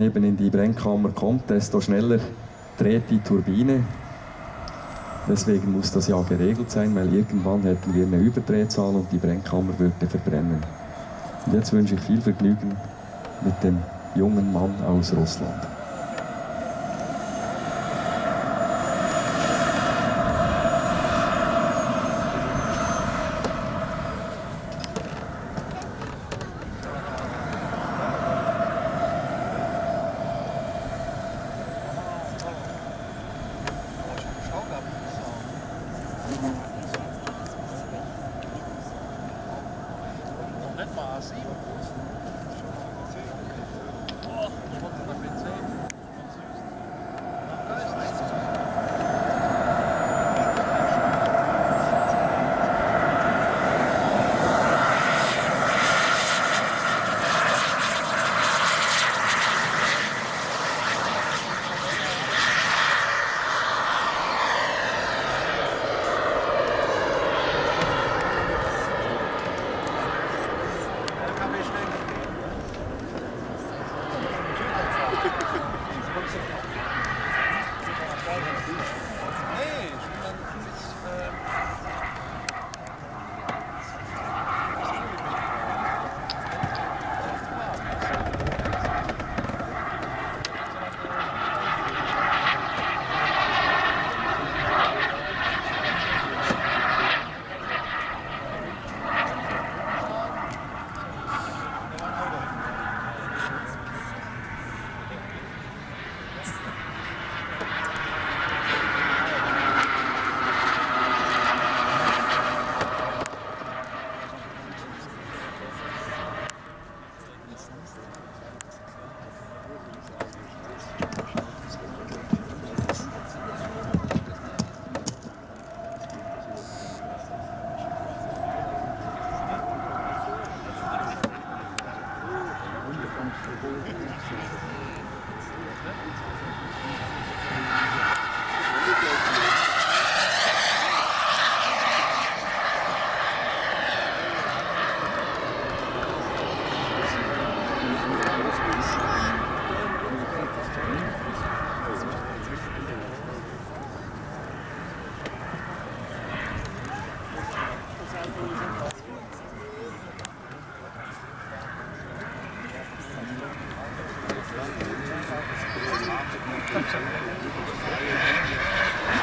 eben in die Brennkammer kommt, desto schneller dreht die Turbine. Deswegen muss das ja geregelt sein, weil irgendwann hätten wir eine Überdrehzahl und die Brennkammer würde verbrennen. Und jetzt wünsche ich viel Vergnügen mit dem jungen Mann aus Russland. Thank you.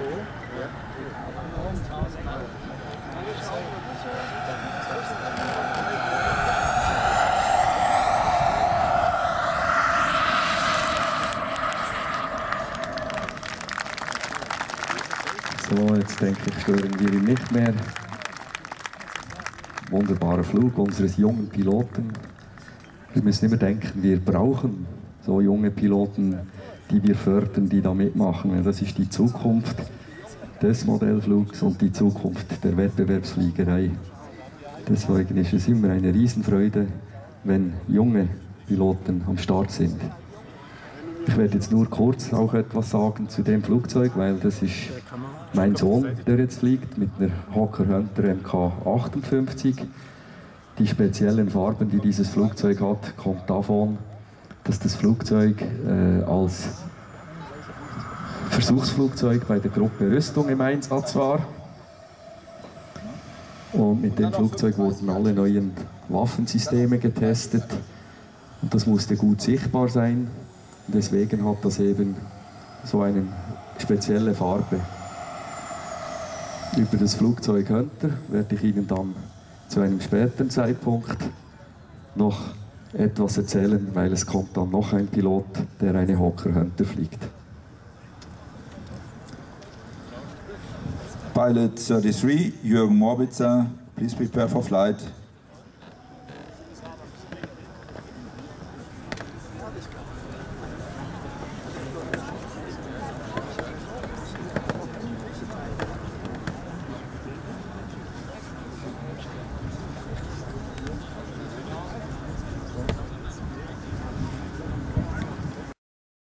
So, jetzt denke ich, stören wir ihn nicht mehr. Wunderbarer Flug unseres jungen Piloten. Wir müssen immer denken, wir brauchen so junge Piloten, die wir fördern, die da mitmachen. Das ist die Zukunft des Modellflugs und die Zukunft der Wettbewerbsfliegerei. Deswegen ist es immer eine Riesenfreude, wenn junge Piloten am Start sind. Ich werde jetzt nur kurz auch etwas sagen zu dem Flugzeug, weil das ist mein Sohn, der jetzt fliegt, mit einer Hawker Hunter MK58. Die speziellen Farben, die dieses Flugzeug hat, kommt davon, dass das Flugzeug äh, als Versuchsflugzeug bei der Gruppe Rüstung im Einsatz war. Und mit dem Flugzeug wurden alle neuen Waffensysteme getestet. Und das musste gut sichtbar sein. Deswegen hat das eben so eine spezielle Farbe. Über das Flugzeug Hunter werde ich Ihnen dann zu einem späteren Zeitpunkt noch etwas erzählen, weil es kommt dann noch ein Pilot, der eine Hawker-Hunter fliegt. Pilot 33, Jürgen Morbitzer, please prepare for flight.